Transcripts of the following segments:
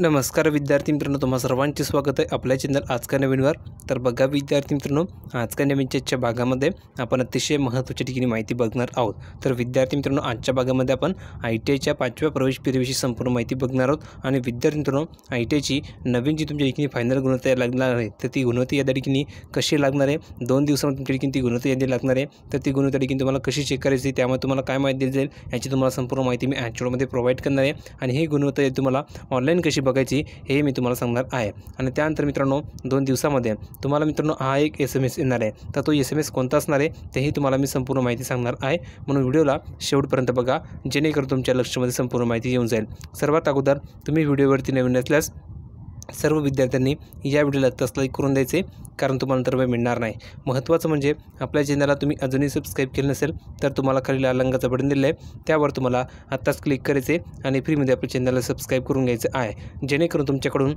नमस्कार विद्यार्थी मित्रांनो, तुम्हा सर्वांचे स्वागत आहे आपल्या चॅनल आज का नवीनवर तर बघा विद्यार्थी मित्रांनो आज का नवीन चर्चा भागामध्ये आपण अतिशय महत्त्वाच्या ठिकाणी माहिती बघणार आहोत. तर विद्यार्थी मित्रांनो, आजच्या भागामध्ये आपण आय टी आयच्या पाचव्या प्रवेश फेरीविषयी संपूर्ण माहिती बघणार आहोत. आणि विद्यार्थी मित्रांनो आय टी आयची नवीन जी तुमच्या ठिकाणी फायनल गुणवत्ता लागणार आहे, तर ती गुणवत्ता या ठिकाणी कशी लागणार आहे? दोन दिवसामध्ये तुमच्या ठिकाणी ती गुणवत्ता यादी लागणार आहे. तर ती गुणवत्ता ठिकाणी कशी चेक करायची त्यामुळे तुम्हाला काय माहिती दिली जाईल याची तुम्हाला संपूर्ण माहिती मी ॲक्च्युअलमध्ये प्रोव्हाइड करणार आहे. आणि ही गुणवत्ता यादी तुम्हाला ऑनलाईन कशी बघायची हे मी तुम्हाला सांगणार आहे. आणि त्यानंतर मित्रांनो, दोन दिवसामध्ये तुम्हाला मित्रांनो, हा एक एस एम एस येणार आहे. तो एस एम एस कोणता असणार आहे, तेही तुम्हाला मी संपूर्ण माहिती सांगणार आहे. म्हणून व्हिडिओला शेवटपर्यंत बघा, जेणेकरून तुमच्या लक्षामध्ये संपूर्ण माहिती येऊन जाईल. सर्वात अगोदर, तुम्ही व्हिडिओवरती नवीन असल्यास सर्व विद्यार्थ्यांनी या व्हिडिओला तसलाईक करून द्यायचे कारण तुम्हाला तर वेळ मिळणार नाही. महत्त्वाचं म्हणजे आपल्या चॅनलला तुम्ही अजूनही सबस्क्राईब केलं नसेल तर तुम्हाला खाली लाल रंगाचं बटन दिलं आहे. त्यावर तुम्हाला आत्ताच क्लिक करायचे आणि फ्रीमध्ये आपल्या चॅनलला सबस्क्राईब करून घ्यायचं आहे. जेणेकरून तुमच्याकडून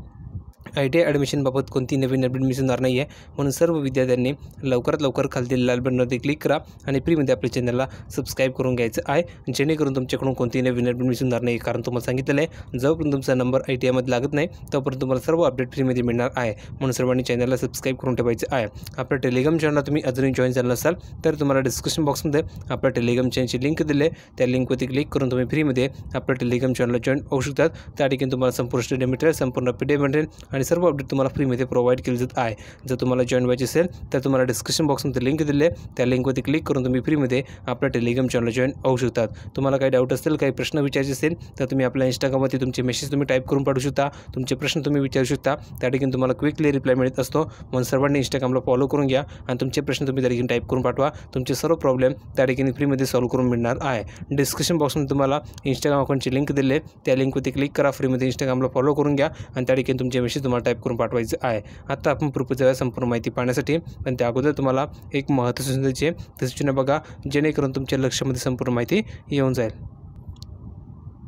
आय टी आय ॲडमिशनबाबत कोणती नवीन अपडेट होणार नाही आहे. म्हणून सर्व विद्यार्थ्यांनी लवकरात लवकर खालतील लाल बटनवरती क्लिक करा आणि फ्रीमध्ये आपल्या चॅनलला सबस्क्राईब करून घ्यायचं आहे. जेणेकरून तुमच्याकडून कोणतीही नवीन अपडेट होणार नाही, कारण तुम्हाला सांगितलेलं आहे, जोपर्यंत तुमचा नंबर आय टी आयमध्ये लागत नाही, तोपर्यंत तुम्हाला सर्व अपडेट फ्रीमध्ये मिळणार आहे. म्हणून सर्वांनी चॅनलला सबस्क्राईब करून ठेवायचं आहे. आपल्या टेलिग्राम चॅनलला तुम्ही अजूनही जॉईन झालं असाल, तर तुम्हाला डिस्क्रिप्शन बॉक्समध्ये आपल्या टेलिग्राम चॅनलची लिंक दिली आहे. त्या लिंकवरती क्लिक करून तुम्ही फ्रीमध्ये आपल्या टेलिग्राम चॅनलला जॉईन होऊ शकतात. त्या संपूर्ण स्टडी मटेरियल संपूर्ण पी मटेरियल आणि सर्व अपडेट तुम्हाला फ्रीमध्ये प्रोव्हाइड केली जात आहे. जर तुम्हाला जॉईन व्हायचे असेल, तर तुम्हाला डिस्क्रिप्शन बॉक्समध्ये लिंक दिली आहे. त्या लिंकवरती क्लिक करून तुम्ही फ्रीमध्ये आपल्या टेलिग्राम चॅनल जॉईन होऊ शकतात. तुम्हाला काही डाऊट असेल, काही प्रश्न विचारायचे असेल, तर तुम्ही आपल्या इंस्टाग्रामवरती तुमचे मेसेज तुम्ही टाईप करून पाठवू शकता. तुमचे प्रश्न तुम्ही विचारू शकता. त्या ठिकाणी तुम्हाला क्विकली रिप्लाय मिळत असतो. म्हणून सर्वांनी इंस्टाग्रामला फॉलो करून घ्या आणि तुमचे प्रश्न तुम्ही त्या ठिकाणी टाईप करून पाठवा. तुमचे सर्व प्रॉब्लेम त्या ठिकाणी फ्रीमध्ये सॉल्व्ह करून मिळणार आहे. डिस्क्रिप्शन बॉक्समध्ये तुम्हाला इंस्टाग्राम अकाउंटची लिंक दिली आहे. त्या लिंकवरती क्लिक करा. फ्रीमध्ये इंस्टाग्रामला फॉलो करून घ्या आणि त्या ठिकाणी तुमचे मेसेज तुम्हाला टाईप करून पाठवायचं आहे. आता आपण प्रोपोज संपूर्ण माहिती पाहण्यासाठी पण त्या अगोदर तुम्हाला एक महत्त्वाची सूचना बघा, जेणेकरून तुमच्या लक्षामध्ये संपूर्ण माहिती येऊन जाईल.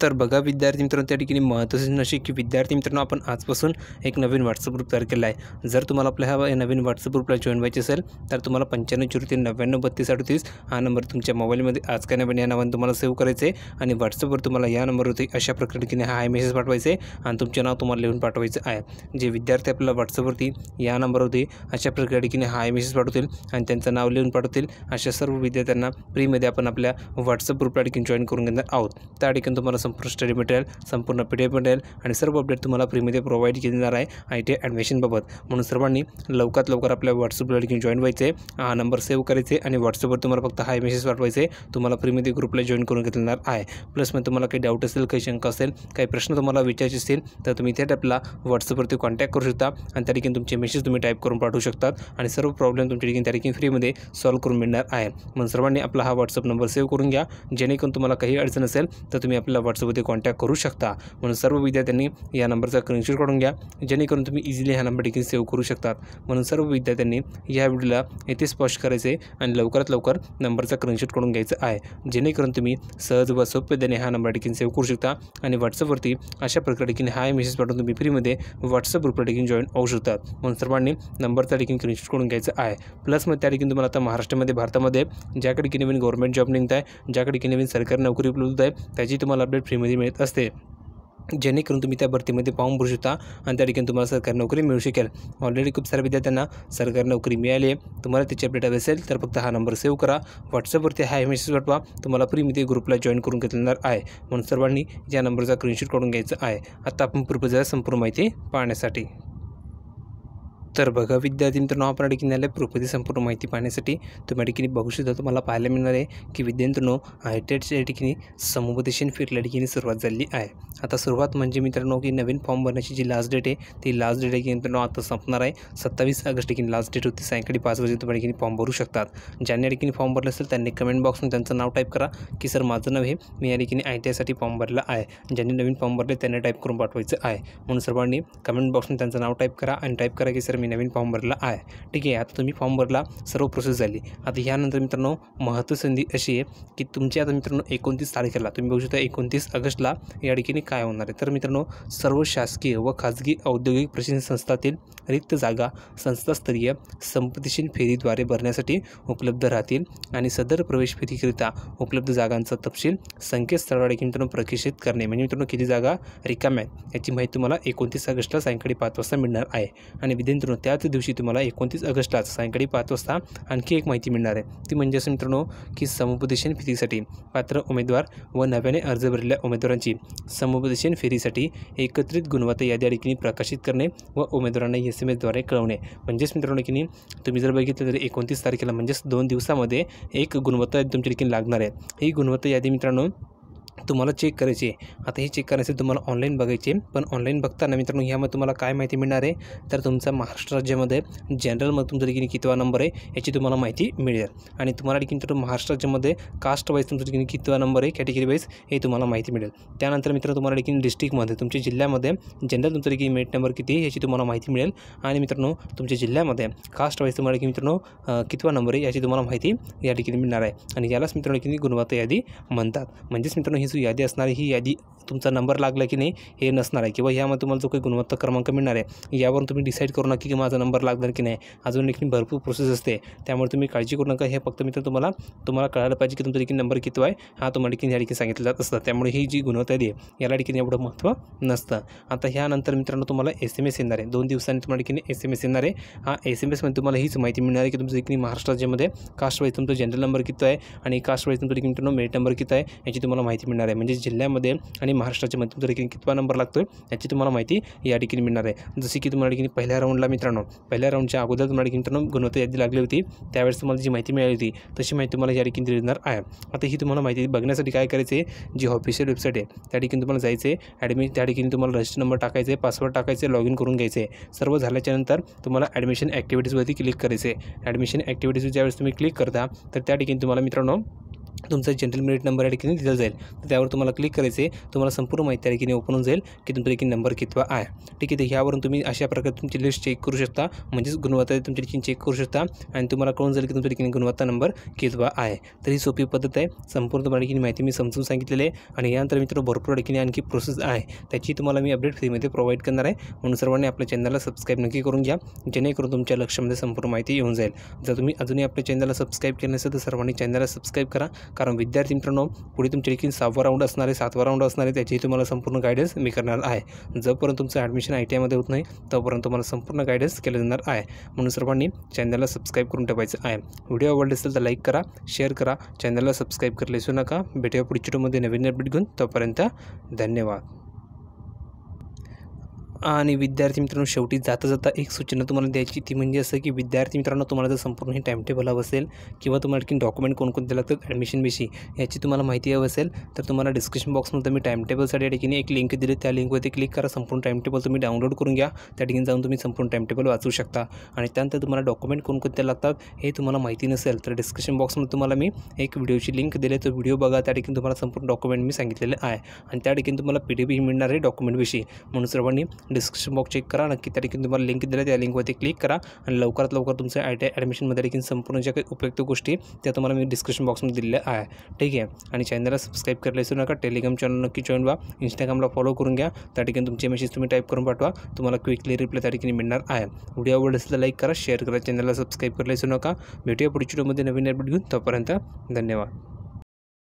तर बघा विद्यार्थी मित्रांनो, त्या ठिकाणी महत्त्वाची नशी की विद्यार्थी मित्रांनो, आपण आजपासून एक नवीन व्हॉट्सअप ग्रुप तयार केला आहे. जर तुम्हाला आपल्या हा नवीन व्हॉट्सअप ग्रुपला जॉईन व्हायचे असेल, तर तुम्हाला पंच्याण्णव चौतीस नव्याण्णव बत्तीस अडतीस हा नंबर तुमच्या मोबाईलमध्ये आज काय नवीन या नावाने तुम्हाला सेव्ह करायचे आणि व्हॉट्सअपवर तुम्हाला या नंबरवरती अशा प्रकारे हा मेसेज पाठवायचे आणि तुमचे नाव तुम्हाला लिहून पाठवायचं आहे. जे विद्यार्थी आपल्याला व्हॉट्सअपवरती या नंबरवरती अशा प्रकारे हाय मेसेज पाठवतील आणि नाव लिहून पाठवतील, अशा सर्व विद्यार्थ्यांना फ्रीमध्ये आपण आपल्या व्हॉट्सअप ग्रुपला ठिकाणी जॉईन करून घेणार संपूर्ण स्टडी मटेरियल संपूर्ण पी डी एफ़ मटेरियल आणि सर्व अपडेट तुम्हाला फ्रीमध्ये प्रोव्हाइड केली जाणार आहे आय टी ॲडमिशनबाबत म्हणून सर्वांनी लवकरात लवकर आपल्या व्हॉट्सअपला ठिकाणी जॉईन व्हायचे. हा नंबर सेव्ह करायचे आणि व्हॉट्सअपवर तुम्हाला फक्त हाय मेसेज पाठवायचे. तुम्हाला फ्रीमध्ये ग्रुपला जॉईन करून घेतणार आहे. प्लस मग तुम्हाला काही डाऊट असेल, काही शंका असेल, काही प्रश्न तुम्हाला विचारायचे असतील, तर तुम्ही थेट आपला व्हॉट्सअपवरती कॉन्टॅक्ट करू शकता. आणि त्या मेसेज तुम्ही टाईप करून पाठवू शकतात. आणि सर्व प्रॉब्लेम तुमच्या ठिकाणी त्या ठिकाणी फ्रीमध्ये सॉल्व्ह करून मिळणार आहे. म्हणून सर्वांनी आपला हा व्हॉट्सअप नंबर सेव्ह करून घ्या. जेणेकरून तुम्हाला काही अडचण असेल, तर तुम्ही आपल्या व्हॉट्सअपवरती कॉन्टॅक्ट करू शकता. म्हणून सर्व विद्यार्थ्यांनी या नंबरचा स्क्रीनशॉट काढून घ्या. जेणेकरून तुम्ही इझिली हा नंबर देखील सेव्ह करू शकतात. म्हणून सर्व विद्यार्थ्यांनी या व्हिडिओला येथे स्पष्ट करायचे आणि लवकरात लवकर नंबरचा स्क्रीनशॉट काढून घ्यायचा आहे. जेणेकरून तुम्ही सहज व सोप्यतेने हा नंबर देखील सेव्ह करू शकता आणि व्हॉट्सअपवरती अशा प्रकारे देखील हा मेसेज पाठवून तुम्ही फ्रीमध्ये व्हॉट्सअप ग्रुपला देखील जॉईन होऊ शकतात. म्हणून सर्वांनी नंबरचा देखील स्क्रीनशॉट करून घ्यायचं आहे. प्लस मग त्या ठिकाणी तुम्हाला आता महाराष्ट्रामध्ये भारतामध्ये ज्याकडे की नवीन गव्हर्मेंट जॉब निघत आहे ज्याकडे की नवीन सरकारी नोकरी उपलब्ध आहे त्याची तुम्हाला अपडेट फ्रीमध्ये मिळत असते. जेणेकरून तुम्ही त्या भरतीमध्ये पाहून भरू शकता आणि त्या ठिकाणी तुम्हाला सरकारी नोकरी मिळू शकेल. ऑलरेडी खूप साऱ्या विद्यार्थ्यांना सरकारी नोकरी मिळाली आहे. तुम्हाला त्याची अपडेट हवी असेल तर फक्त हा नंबर सेव्ह करा. व्हॉट्सअपवरती हा मेसेज पाठवा. तुम्हाला फ्रीमध्ये ग्रुपला जॉईन करून घेतणार आहे. म्हणून सर्वांनी या नंबरचा स्क्रीनशॉट काढून घ्यायचा आहे. आता आपण पूर्वजा संपूर्ण माहिती पाहण्यासाठी. तर बघा विद्यार्थी मित्रांनो आपण ठिकाणी आले प्रोपती संपूर्ण माहिती पाहण्यासाठी. तुम्ही ठिकाणी बघू शकता तुम्हाला पाहायला मिळणार आहे की विद्यार्थ्यांनो आय टी आयच्या ठिकाणी समुपदेशन फिरल्या ठिकाणी सुरुवात झाली आहे. आता सुरुवात म्हणजे मित्रांनो की नवीन फॉर्म भरण्याची जी लास्ट डेट आहे ती लास्ट डेट आहे मित्रांनो आता संपणार आहे. सत्तावीस ऑगस्ट ठिकाणी लास्ट डेट होती. सायंकाळी पाच वाजे तुम्ही ठिकाणी फॉर्म भरू शकतात. ज्यांनी ठिकाणी फॉर्म भरले असेल त्यांनी कमेंट बॉक्समध्ये त्यांचं नाव टाईप करा की सर माझं नाव हे मी या ठिकाणी आय टी आयसाठी फॉर्म भरला आहे. ज्यांनी नवीन फॉर्म भरले त्यांनी टाईप करून पाठवायचं आहे. म्हणून सर्वांनी कमेंट बॉक्समध्ये त्यांचं नाव टाईप करा आणि टाईप करा की सर मी नवीन फॉर्म भरला आहे. ठीक आहे आता तुम्ही फॉर्म भरला सर्व प्रोसेस झाली. आता ह्यानंतर मित्रांनो महत्त्व संधी अशी आहे की तुमची आता मित्रांनो एकोणतीस तारखेला तुम्ही बघू शकता एकोणतीस ऑगस्टला या ठिकाणी काय होणार आहे. तर मित्रांनो सर्व शासकीय व खाजगी औद्योगिक प्रशिक्षण संस्थातील रिक्त जागा संस्थास्तरीय संपत्तीशील फेरीद्वारे भरण्यासाठी उपलब्ध राहतील आणि सदर प्रवेश फेरीकरिता उपलब्ध जागांचा तपशील संकेतस्थळावर मित्रांनो प्रकाशित करणे. म्हणजे मित्रांनो किती जागा रिकाम्या आहेत याची माहिती तुम्हाला एकोणतीस ऑगस्टला सायंकाळी पाच वाजता मिळणार आहे. आणि मित्रांनो त्याच दिवशी तुम्हाला एकोणतीस ऑगस्टलाच सायंकाळी पाच वाजता आणखी एक माहिती मिळणार आहे. ती म्हणजे असं मित्रांनो की समुपदेशन फेरीसाठी पात्र उमेदवार व नव्याने अर्ज भरलेल्या उमेदवारांची समुपदेशन फेरीसाठी एकत्रित गुणवत्ता यादी ठिकाणी प्रकाशित करणे व उमेदवारांना एस एम एसद्वारे कळवणे. म्हणजेच मित्रांनो की नाही तुम्ही जर बघितलं तर एकोणतीस तारखेला म्हणजेच दोन दिवसामध्ये एक गुणवत्ता यादी तुमच्या ठिकाणी लागणार आहे. ही गुणवत्ता यादी मित्रांनो तुम्हाला चेक करायची आता हे चेक करायचं तुम्हाला ऑनलाईन बघायचे पण ऑनलाईन बघताना मित्रांनो, ह्यामध्ये तुम्हाला काय माहिती मिळणार आहे? तर तुमचा महाराष्ट्र राज्यामध्ये जनरलमध्ये तुमचा ठिकाणी कितवा नंबर आहे, याची तुम्हाला माहिती मिळेल. आणि तुम्हाला ठिकाणी तर महाराष्ट्र राज्यामध्ये कास्ट वाईज तुमच्या ठिकाणी नंबर आहे कॅटेगरी वाईज हे तुम्हाला माहिती मिळेल. त्यानंतर मित्रांनो, तुम्हाला ठिकाणी डिस्ट्रिक्टमध्ये तुमच्या जिल्ह्यामध्ये जनरल तुमच्या ठिकाणी मेट नंबर किती याची तुम्हाला माहिती मिळेल. आणि मित्रांनो, तुमच्या जिल्ह्यामध्ये कास्ट वाईज तुम्हाला ठिकाणी मित्रांनो कितवा नंबर आहे, याची तुम्हाला माहिती या मिळणार आहे. आणि यालाच मित्रांनो ठिकाणी गुणवत्ता यादी म्हणजेच मित्रांनो ही जो यादी असणार ही यादी तुमचा नंबर लागला की नाही, हे नसणार आहे. किंवा यामध्ये तुम्हाला जो काही गुणवत्ता क्रमांक मिळणार आहे, यावरून तुम्ही डिसाईड करू नका की माझा नंबर लागणार की नाही. अजून देखील भरपूर प्रोसेस असते. त्यामुळे तुम्ही काळजी करू नका. हे फक्त मित्र तुम्हाला तुम्हाला कळायला पाहिजे की तुमचा देखील नंबर किती आहे. हा तुम्हाला देखील या ठिकाणी सांगितलं ही जी गुणवत्ता आहे, याला ठिकाणी एवढं महत्त्व नसतं. आता ह्यानंतर मित्रांनो, तुम्हाला एस एम एस येणार आहे. दोन दिवसांनी तुम्हाला ठिकाणी एस एम एस येणार आहे. हा एस एम एसमध्ये तुम्हाला हीच माहिती मिळणार आहे की तुमच्या ठिकाणी महाराष्ट्र राज्यामध्ये कास्ट वाईज तुमचा जनरल नंबर किती आहे आणि कास्ट वाईज तुमच्या ठिकाणी मित्रांनो मेरिट नंबर किती आहे, याची तुम्हाला माहिती मिळणार आहे. म्हणजे जिल्ह्यामध्ये आणि महाराष्ट्राच्या मध्ये तुमच्या ठिकाणी कितवा नंबर लागतो आहे याची तुम्हाला माहिती या ठिकाणी मिळणार आहे. जशी की तुम्हाला ठिकाणी पहिल्या राऊंडला मित्रांनो, पहिल्या राऊंडच्या अगोदर तुम्हाला ठिकाणी मित्रांनो गुणवत्ता यादी लागली होती. त्यावेळेस तुम्हाला जी माहिती मिळाली होती, तशी माहिती तुम्हाला या ठिकाणी देणार आहे. आता ही तुम्हाला माहिती बघण्यासाठी काय जी ऑफिशियल वेबसाईट आहे, त्या ठिकाणी तुम्हाला जायचं आहे ॲडमि त्या ठिकाणी तुम्हाला रजिस्टर नंबर टाकायचं आहे पासवर्ड टाकायचं लॉग इन करून घ्यायचं सर्व झाल्याच्यानंतर तुम्हाला ॲडमिशन ॲक्टिव्हिटीजवरती क्लिक करायचं ॲडमिशन ॲक्टिव्हिटीज ज्यावेळेस तुम्ही क्लिक करता, तर त्या ठिकाणी तुम्हाला तुमचा जनरल मेरिट नंबर या ठिकाणी दिला जाईल. तर त्यावर तुम्हाला क्लिक करायचं आहे तुम्हाला संपूर्ण माहिती त्या ठिकाणी ओपन होऊन जाईल की तुमच्या ठिकाणी नंबर कितवा आहे ठीक आहे तर ह्यावरून तुम्ही अशा प्रकारे तुमची लिस्ट चेक करू शकता. म्हणजेच गुणवत्ता तुमच्या ठिकाणी चेक करू शकता. आणि तुम्हाला कळून जाईल की तुमच्या ठिकाणी गुणवत्ता नंबर कितवा आहे तर ही सोपी पद्धत आहे. संपूर्ण तुम्हाला माहिती मी समजून सांगितलेली आहे. आणि यानंतर मित्र भरपूर ठिकाणी आणखी प्रोसेस आहे. त्याची तुम्हाला मी अपडेट फ्रीमध्ये प्रोव्हाइड करणार आहे. म्हणून सर्वांनी आपल्या चॅनलला सबस्क्राईब नक्की करून घ्या. जेणेकरून तुमच्या लक्षामध्ये संपूर्ण माहिती येऊन जाईल. जर तुम्ही अजूनही आपल्या चॅनलला सबस्क्राईब केलं नसेल तर सर्वांनी चॅनलला सबस्क्राईब करा. कारण विद्यार्थी मित्रांनो पुढे तुमचे देखील सहावा राऊंड असणार आहे सातवा राऊंड असणार आहे त्याचीही तुम्हाला संपूर्ण गायडन्स मी करणार आहे. जोपर्यंत तुमचं ॲडमिशन आय टी आयमध्ये होत नाही तोपर्यंत तुम्हाला संपूर्ण गायडन्स केलं जाणार आहे. म्हणून सर्वांनी चॅनलला सबस्क्राईब करून ठेवायचं आहे. व्हिडिओ आवडले असेल तर लाईक करा शेअर करा चॅनलला सबस्क्राईब करायला विसरू नका. भेटूया पुढच्या व्हिडिओमध्ये नवीन अपडेट घेऊन. तोपर्यंत धन्यवाद. आणि विद्यार्थी मित्रांनो शेवटी जाता जाता एक सूचना तुम्हाला द्यायची ती म्हणजे असं की विद्यार्थी मित्रांनो तुम्हाला जर संपूर्ण हे टाईमटेबल हवं असेल किंवा तुम्हाला आणखी डॉक्युमेंट कोणकोणते लागतात ॲडमिशनविषयी याची तुम्हाला माहिती हवं असेल तर तुम्हाला डिस्क्रिप्शन बॉक्समध्ये मी टाईमटेबलसाठी या ठिकाणी एक लिंक दिली. त्या लिंकवरती क्लिक करा संपूर्ण टाईमटेबल तुम्ही डाउनलोड करून घ्या. त्या ठिकाणी जाऊन तुम्ही संपूर्ण टाईमटेबल वाचू शकता. आणि त्यानंतर तुम्हाला डॉक्युमेंट कोणकोणते लागतात हे तुम्हाला माहिती नसेल तर डिस्क्रिप्शन बॉक्समध्ये तुम्हाला मी एक व्हिडिओची लिंक दिली. तो व्हिडिओ बघा त्या ठिकाणी तुम्हाला संपूर्ण डॉक्युमेंट मी सांगितलेले आहे. आणि त्या ठिकाणी तुम्हाला पी डी बी मिळणार आहे डॉक्युमेंटविषयी म्हणून सर्वांनी डिस्क्रिप्शन बॉक्स चेक करा, नक्की त्या ठिकाणी तुम्हाला लिंक दिलं त्या लिंकवरती क्लिक करा आणि लवकरात लवकर तुमचं आय टी आय ॲडमिशनमध्ये देखील संपूर्ण ज्या उपयुक्त गोष्टी त्या तुम्हाला मी डिस्क्रिप्शन बॉक्समध्ये दिलेल्या आहे. ठीक आहे? आणि चॅनलला सबस्क्राईब करायला विसरू नका टेलिग्राम चॅनल नक्की जॉईन व्हा इंस्टाग्रामला फॉलो करून घ्या, त्या मेसेज तुम्ही टाईप करून पाठवा, तुम्हाला क्विकली रिप्लाय त्या ठिकाणी मिळणार आहे. व्हिडिओ आवडला असेल तर करा शेअर करा चॅनलला सबस्क्राईब करायला विसरू नका. भेटूया पुढच्या व्हिडिओमध्ये नवीन अपडेट घेऊन, तोपर्यंत धन्यवाद.